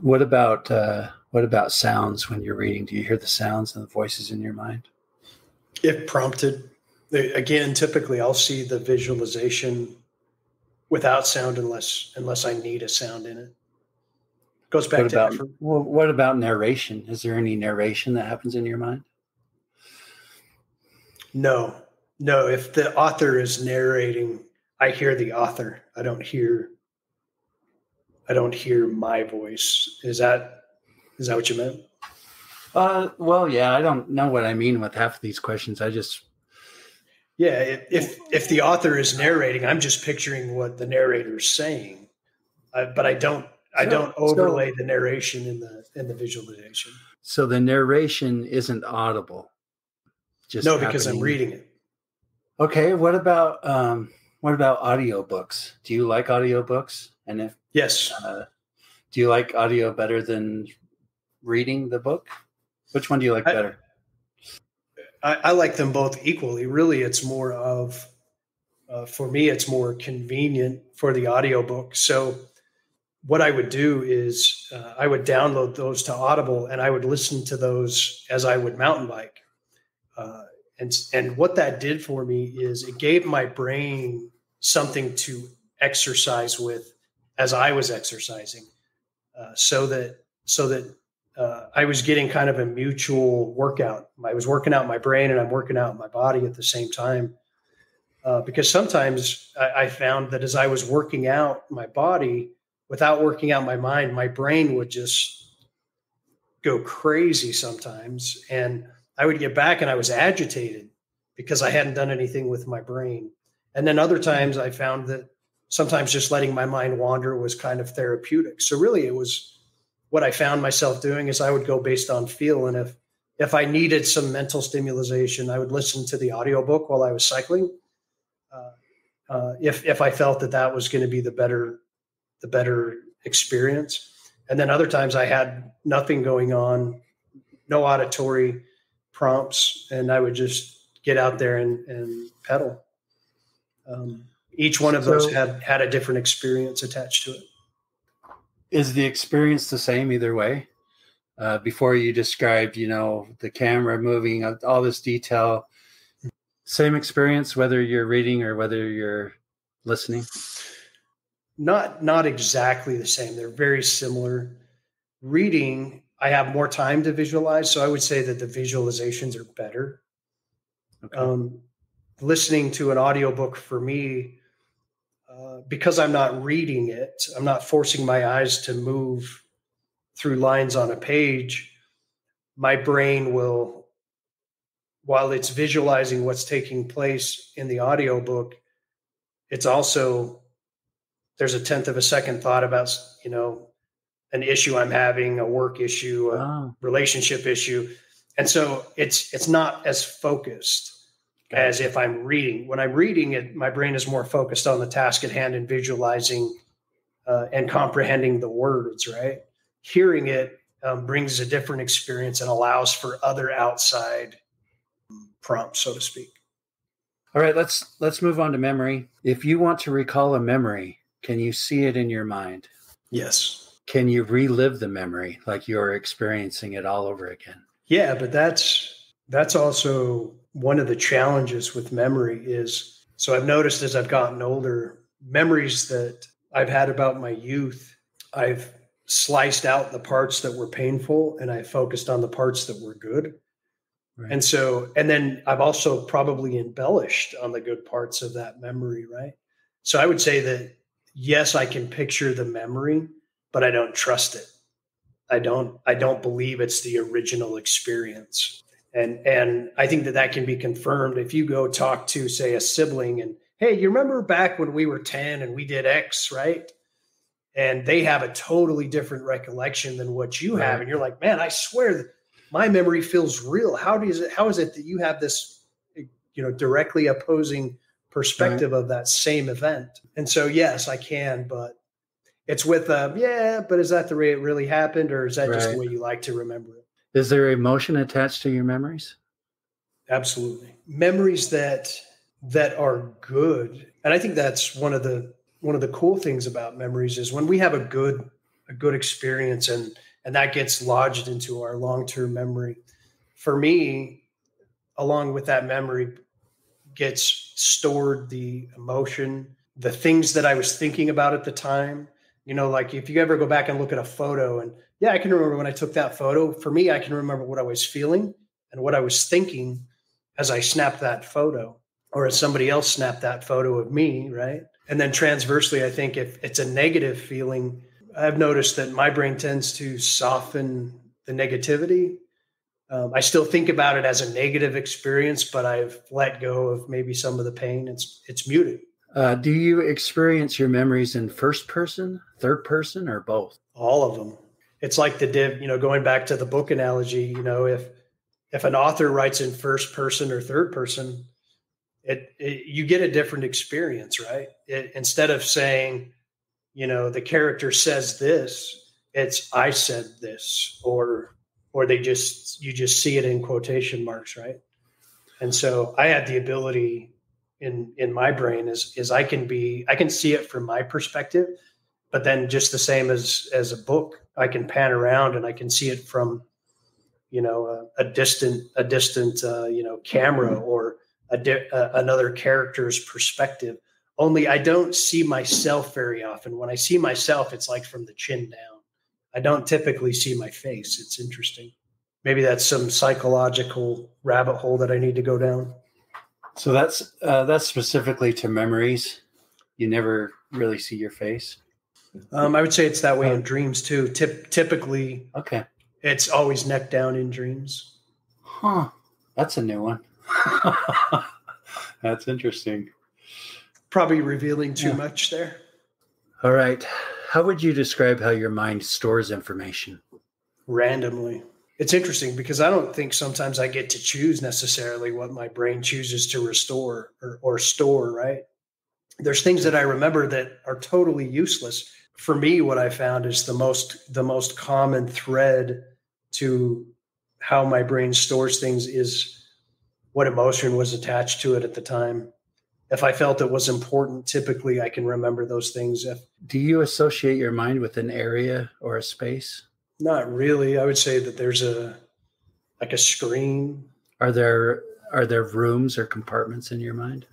What about uh, what about sounds when you're reading? Do you hear the sounds and the voices in your mind? If prompted again typically i'll see the visualization without sound unless unless i need a sound in it. Goes back what to about, effort. What about narration? Is there any narration that happens in your mind? No. No if the author is narrating i hear the author. I don't hear i don't hear my voice. Is that is that what you meant uh, well, yeah, I don't know what I mean with half of these questions. I just, yeah, if if the author is narrating, I'm just picturing what the narrator is saying, uh, but I don't I don't overlay so, the narration in the in the visualization. So the narration isn't audible. Just no, because I'm reading it. Okay, what about um, what about audiobooks? Do you like audiobooks? And if yes, uh, do you like audio better than reading the book? Which one do you like better? I, I like them both equally. Really, it's more of, uh, for me, it's more convenient for the audiobook. So what I would do is uh, I would download those to Audible and I would listen to those as I would mountain bike. Uh, and and what that did for me is it gave my brain something to exercise with as I was exercising, uh, so that so that uh, I was getting kind of a mutual workout. I was working out my brain and I'm working out my body at the same time. Uh, because sometimes I, I found that as I was working out my body without working out my mind, my brain would just go crazy sometimes. And I would get back and I was agitated because I hadn't done anything with my brain. And then other times I found that sometimes just letting my mind wander was kind of therapeutic. So really it was what I found myself doing is I would go based on feel. And if if I needed some mental stimulation, I would listen to the audiobook while I was cycling. Uh, uh, if if I felt that that was going to be the better the better experience, and then other times I had nothing going on, no auditory prompts, and I would just get out there and, and pedal. Um, each one of those so, had had a different experience attached to it. Is the experience the same either way? Uh, before you described, you know, the camera moving, uh, all this detail. Same experience, whether you're reading or whether you're listening. Not not exactly the same. They're very similar. Reading, I have more time to visualize. So I would say that the visualizations are better. Okay. Um, listening to an audiobook for me, uh, because I'm not reading it, I'm not forcing my eyes to move through lines on a page. My brain will, while it's visualizing what's taking place in the audiobook, it's also there's a tenth of a second thought about you know an issue I'm having, a work issue, a oh. relationship issue. And so it's it's not as focused as if I'm reading. When I'm reading it, my brain is more focused on the task at hand and visualizing uh, and comprehending the words, right? Hearing it um, brings a different experience and allows for other outside prompts, so to speak. All right, let's let's move on to memory. If you want to recall a memory, can you see it in your mind? Yes can you relive the memory like you're experiencing it all over again yeah but that's that's also one of the challenges with memory is so i've noticed as i've gotten older memories that i've had about my youth i've sliced out the parts that were painful and i focused on the parts that were good right. and so and then i've also probably embellished on the good parts of that memory right so i would say that yes i can picture the memory but I don't trust it. I don't I don't believe it's the original experience. And and I think that that can be confirmed if you go talk to say a sibling and hey, you remember back when we were 10 and we did X, right? And they have a totally different recollection than what you have and you're like, "Man, I swear my memory feels real. How does it how is it that you have this you know directly opposing perspective right. of that same event?" And so yes, I can, but it's with um, yeah, but is that the way it really happened, or is that right. just the way you like to remember it? Is there emotion attached to your memories? Absolutely, memories that that are good, and I think that's one of the one of the cool things about memories is when we have a good a good experience and and that gets lodged into our long term memory. For me, along with that memory, gets stored the emotion, the things that I was thinking about at the time, you know, like if you ever go back and look at a photo, and yeah, I can remember when I took that photo. For me, I can remember what I was feeling and what I was thinking as I snapped that photo, or as somebody else snapped that photo of me, right? And then transversely, I think if it's a negative feeling, I've noticed that my brain tends to soften the negativity. Um, I still think about it as a negative experience, but I've let go of maybe some of the pain. It's it's muted. Uh, do you experience your memories in first person, third person, or both? All of them. It's like the div, you know, going back to the book analogy, you know, if if an author writes in first person or third person, it, it you get a different experience, right? It, instead of saying, you know, the character says this, it's I said this, or or they just you just see it in quotation marks, right? And so I had the ability in in my brain is is I can be I can see it from my perspective, but then just the same as as a book, I can pan around and I can see it from, you know, a, a distant a distant uh, you know camera mm-hmm. or a di- uh, another character's perspective. Only I don't see myself very often. When I see myself, it's like from the chin down. I don't typically see my face. It's interesting. Maybe that's some psychological rabbit hole that I need to go down. So that's uh, that's specifically to memories. You never really see your face. Um, I would say it's that way in dreams too. Tip, typically, okay, it's always neck down in dreams. Huh? That's a new one. that's interesting. Probably revealing too yeah. much there. All right. How would you describe how your mind stores information? Randomly. It's interesting because I don't think sometimes I get to choose necessarily what my brain chooses to restore or, or store, right? There's things that I remember that are totally useless. For me, what I found is the most the most common thread to how my brain stores things is what emotion was attached to it at the time. If I felt it was important, typically I can remember those things. If, Do you associate your mind with an area or a space? Not really. I would say that there's a like a screen. Are there are there rooms or compartments in your mind?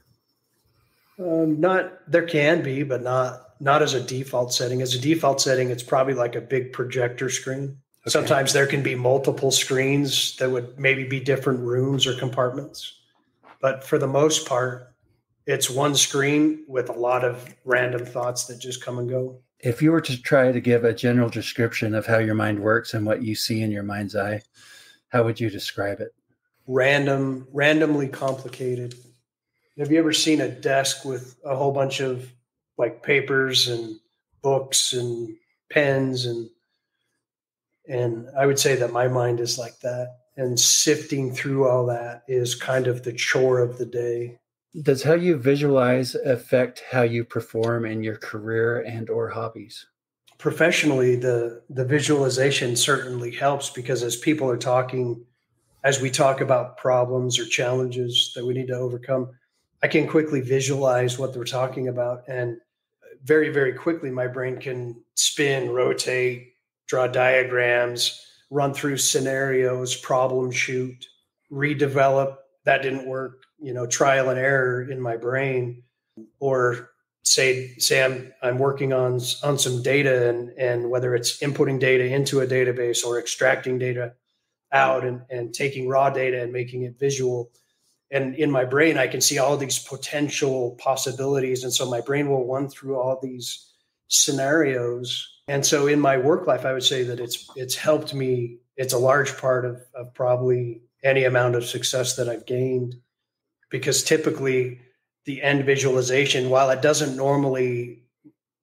Um, not there can be, but not not as a default setting. As a default setting, it's probably like a big projector screen. Okay. Sometimes there can be multiple screens that would maybe be different rooms or compartments. But for the most part, it's one screen with a lot of random thoughts that just come and go. If you were to try to give a general description of how your mind works and what you see in your mind's eye, how would you describe it? Random, randomly complicated. Have you ever seen a desk with a whole bunch of like papers and books and pens and and I would say that my mind is like that. And sifting through all that is kind of the chore of the day does how you visualize affect how you perform in your career and or hobbies professionally the the visualization certainly helps because as people are talking as we talk about problems or challenges that we need to overcome i can quickly visualize what they're talking about and very very quickly my brain can spin rotate draw diagrams run through scenarios problem shoot redevelop. That didn't work you know trial and error in my brain. Or say say I'm I'm working on on some data and and whether it's inputting data into a database or extracting data out and and taking raw data and making it visual and in my brain I can see all these potential possibilities. And so my brain will run through all these scenarios. And so in my work life I would say that it's it's helped me. It's a large part of, of probably any amount of success that I've gained. Because typically the end visualization, while it doesn't normally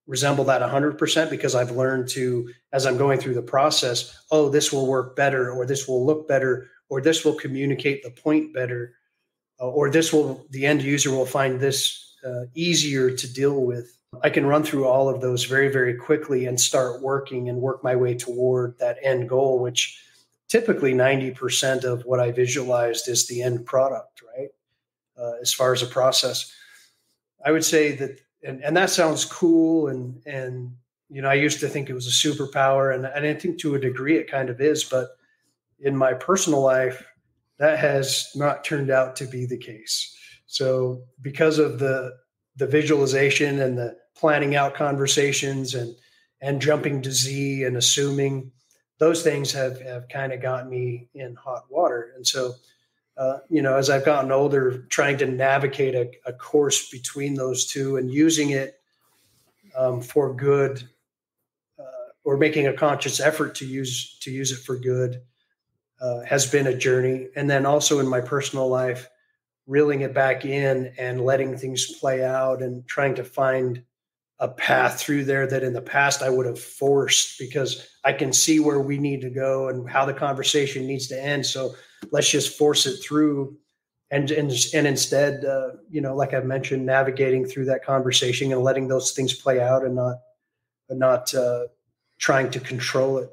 resemble that 100% because I've learned to, as I'm going through the process, oh, this will work better, or this will look better, or this will communicate the point better, or this will, the end user will find this uh, easier to deal with. I can run through all of those very, very quickly and start working and work my way toward that end goal, which typically 90% of what I visualized is the end product, right? uh, as far as a process. I would say that, and, and that sounds cool. And, and, you know, I used to think it was a superpower and, and I think to a degree it kind of is, but in my personal life, that has not turned out to be the case. So because of the, the visualization and the planning out conversations and, and jumping to Z and assuming those things have, have kind of got me in hot water. And so uh, you know, as I've gotten older, trying to navigate a, a course between those two and using it um, for good, uh, or making a conscious effort to use to use it for good, uh, has been a journey. And then also in my personal life, reeling it back in and letting things play out and trying to find a path through there that in the past I would have forced because I can see where we need to go and how the conversation needs to end. So let's just force it through and and, and instead uh, you know like i've mentioned navigating through that conversation and letting those things play out and not not uh, trying to control it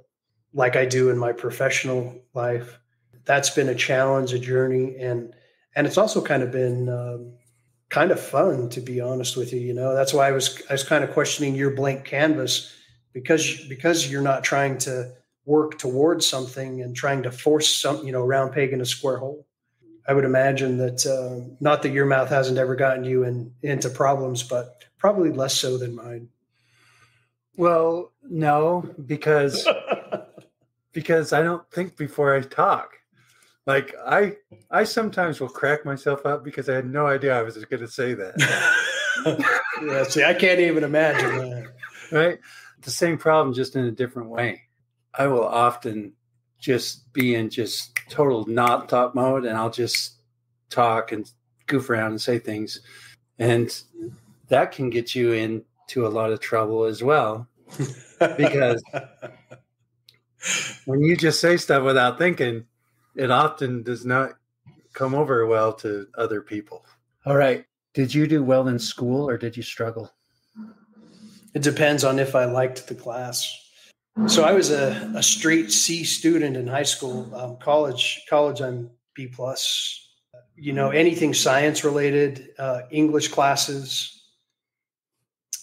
like i do in my professional life that's been a challenge a journey and and it's also kind of been um, kind of fun to be honest with you you know? That's why i was i was kind of questioning your blank canvas because because you're not trying to work towards something and trying to force some you know round peg in a square hole. I would imagine that uh, not that your mouth hasn't ever gotten you in, into problems but probably less so than mine. Well no because because i don't think before i talk like I I sometimes will crack myself up because I had no idea I was going to say that. yeah, see, I can't even imagine that. Right? The same problem, just in a different way. I will often just be in just total not thought mode, and I'll just talk and goof around and say things, and that can get you into a lot of trouble as well, because when you just say stuff without thinking it often does not come over well to other people. All right. Did you do well in school or did you struggle? It depends on if I liked the class. So I was a, a straight C student in high school. Um, college, college, I'm B plus. You know, anything science related, uh, English classes,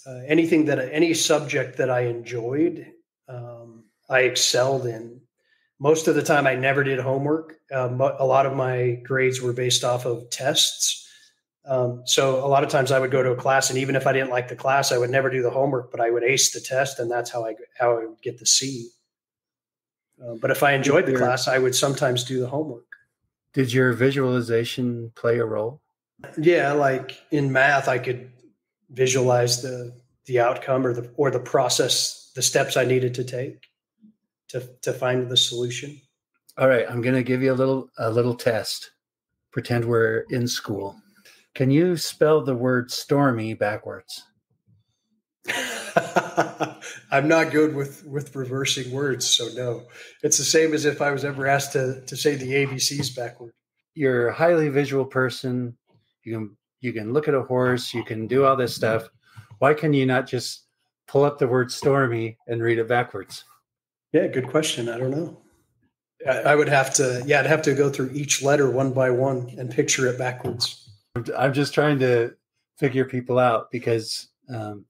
uh, anything that any subject that I enjoyed, um, I excelled in most of the time I never did homework. Um, a lot of my grades were based off of tests. Um, so a lot of times I would go to a class, and even if I didn't like the class, I would never do the homework, but I would ace the test, and that's how I how I would get the C. Uh, but if I enjoyed the class, I would sometimes do the homework. Did your visualization play a role? Yeah, like in math, I could visualize the the outcome or the or the process, the steps I needed to take to to find the solution. All right, I'm going to give you a little a little test. Pretend we're in school. Can you spell the word stormy backwards? I'm not good with with reversing words, so no. It's the same as if I was ever asked to to say the ABCs backward. You're a highly visual person. You can you can look at a horse. You can do all this stuff. Why can you not just pull up the word stormy and read it backwards? Yeah, good question. I don't know. I, would have to, yeah, I'd have to go through each letter one by one and picture it backwards. I'm just trying to figure people out because, um,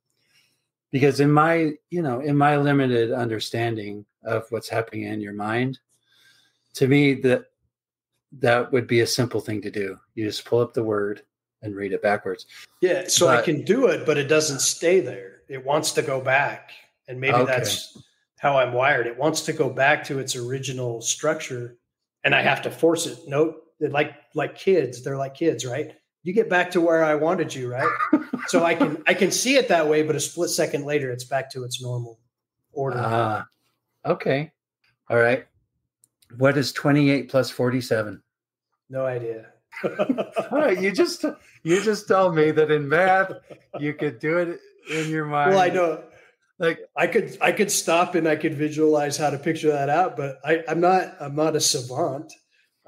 because in my, you know, in my limited understanding of what's happening in your mind, to me that that would be a simple thing to do. You just pull up the word and read it backwards. Yeah, so but, I can do it, but it doesn't stay there. It wants to go back, and maybe okay. that's how I'm wired. It wants to go back to its original structure, and I have to force it. Nope, like like kids, they're like kids, right? You get back to where I wanted you, right? so I can I can see it that way, but a split second later, it's back to its normal order. Ah, uh, okay, all right. What is twenty eight plus forty seven? No idea. all right, you just you just told me that in math you could do it in your mind. Well, I know like I could I could stop and I could visualize how to picture that out, but I, I'm not I'm not a savant.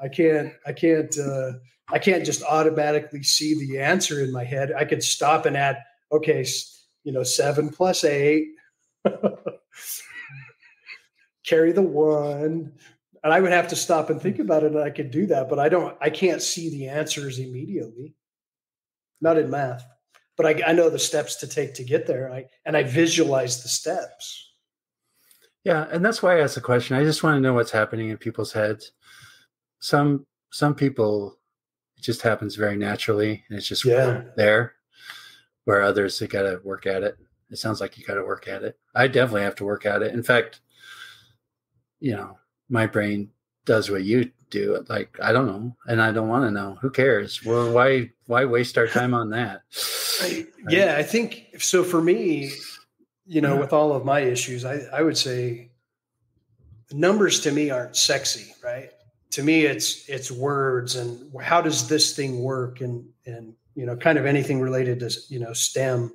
I can't I can't uh, I can't just automatically see the answer in my head. I could stop and add okay, you know, seven plus eight, carry the one, and I would have to stop and think about it. And I could do that, but I don't. I can't see the answers immediately. Not in math but I, I know the steps to take to get there. I, and I visualize the steps. Yeah, and that's why I asked the question. I just want to know what's happening in people's heads. Some some people it just happens very naturally and it's just yeah. there. Where others they gotta work at it. It sounds like you gotta work at it. I definitely have to work at it. In fact, you know, my brain does what you do. Like I don't know, and I don't want to know. Who cares? Well, why why waste our time on that? Yeah, I think so. For me, you know, with all of my issues, I, I would say numbers to me aren't sexy, right? To me, it's it's words and how does this thing work, and and you know, kind of anything related to you know STEM.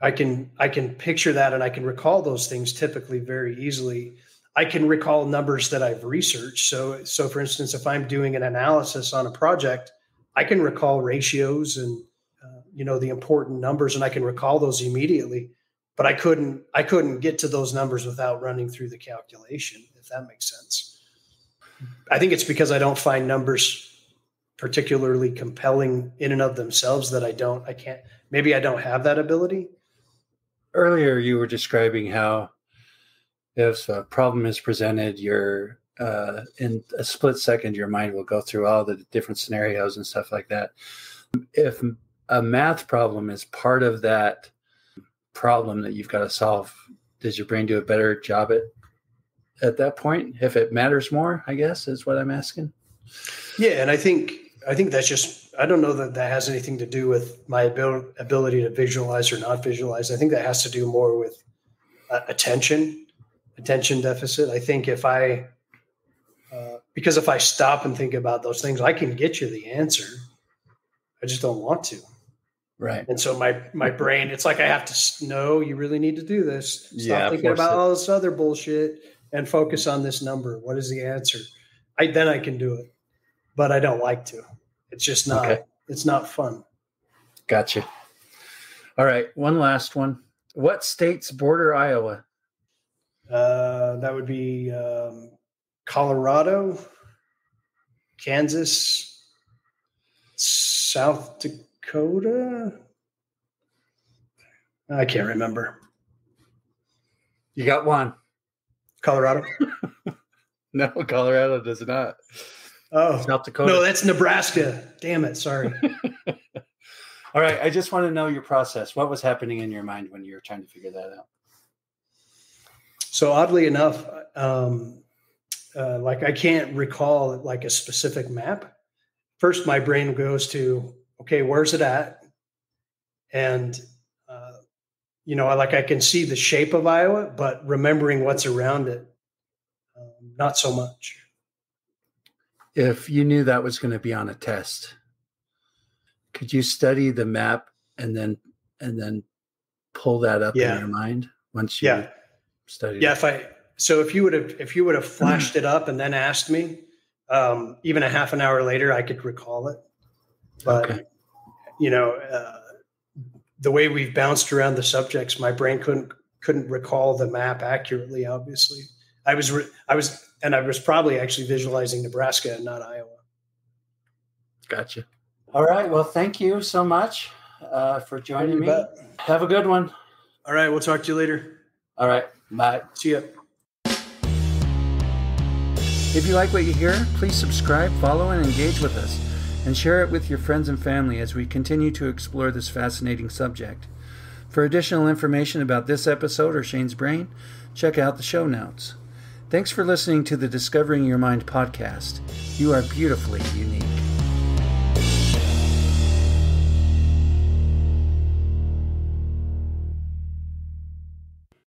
I can I can picture that and I can recall those things typically very easily. I can recall numbers that I've researched. So so for instance, if I'm doing an analysis on a project, I can recall ratios and uh, you know the important numbers and i can recall those immediately but i couldn't i couldn't get to those numbers without running through the calculation if that makes sense i think it's because i don't find numbers particularly compelling in and of themselves that I don't, I can't, maybe I don't have that ability. Earlier, you were describing how if a problem is presented, you're uh, in a split second, your mind will go through all the different scenarios and stuff like that. If a math problem is part of that problem that you've got to solve, does your brain do a better job at at that point? If it matters more, I guess is what I'm asking. Yeah, and I think I think that's just I don't know that that has anything to do with my abil- ability to visualize or not visualize. I think that has to do more with uh, attention, attention deficit. I think if I because if I stop and think about those things, I can get you the answer. I just don't want to. Right. And so my my brain, it's like I have to know you really need to do this. Stop Yeah, thinking about it. all this other bullshit and focus on this number. What is the answer? I then I can do it, but I don't like to. It's just not. Okay. It's not fun. Gotcha. All right. One last one. What states border Iowa? Uh, that would be um, Colorado, Kansas, South Dakota. I can't remember. You got one. Colorado. No, Colorado does not. Oh, South Dakota. no, that's Nebraska. Damn it. Sorry. All right. I just want to know your process. What was happening in your mind when you were trying to figure that out? So oddly enough, um, uh, like I can't recall like a specific map. First, my brain goes to, okay, where's it at? And uh, you know, I like I can see the shape of Iowa, but remembering what's around it, um, not so much. If you knew that was going to be on a test, could you study the map and then and then pull that up Yeah. in your mind once you Yeah, studied? yeah. it? If I so if you would have if you would have flashed it up and then asked me, um, even a half an hour later, I could recall it. But Okay. you know, uh, the way we've bounced around the subjects, my brain couldn't couldn't recall the map accurately. Obviously, I was re- I was and I was probably actually visualizing Nebraska and not Iowa. Gotcha. All right. Well, thank you so much uh, for joining me. bet. Have a good one. All right, we'll talk to you later. All right. Bye. See ya. If you like what you hear, please subscribe, follow, and engage with us, and share it with your friends and family as we continue to explore this fascinating subject. For additional information about this episode or Shane's Brain, check out the show notes. Thanks for listening to the Discovering Your Mind podcast. You are beautifully unique.